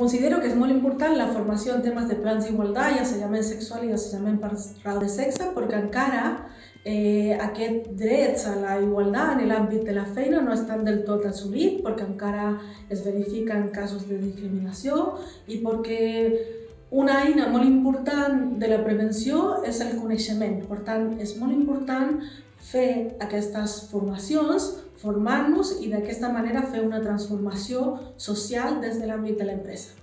Considero que és molt important la formació en temes de plans d'igualtat i assetjament sexual i assetjament per raó de sexe perquè encara eh, aquest a la igualtat en l'àmbit de la feina no estan del tot assolit perquè encara es verifiquen casos de discriminació i perquè una eina molt important de la prevenció és el coneixement. Per tant, és molt important fer aquestes formacions formar-nos i d'aquesta manera fer una transformació social des de l'àmbit de l'empresa.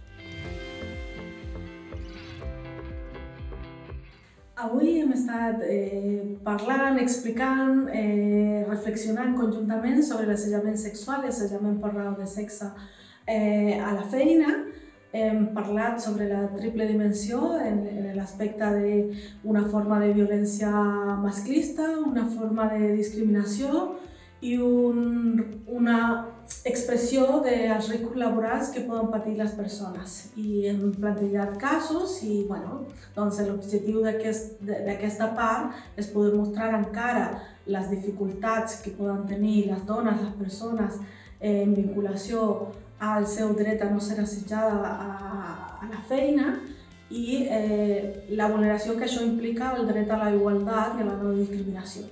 Avui hem estat eh, parlant, explicant, eh, reflexionant conjuntament sobre l'assetjament sexual i l'assetjament per raó de sexe eh, a la feina. Hem parlat sobre la triple dimensió en, en l'aspecte d'una forma de violència masclista, una forma de discriminació i un, una expressió dels riscos laborals que poden patir les persones. I hem plantejat casos i bueno, doncs l'objectiu d'aquesta part és poder mostrar encara les dificultats que poden tenir les dones, les persones en vinculació al seu dret a no ser assetjada a, a la feina i eh, la vulneració que això implica al dret a la igualtat i a la no discriminació.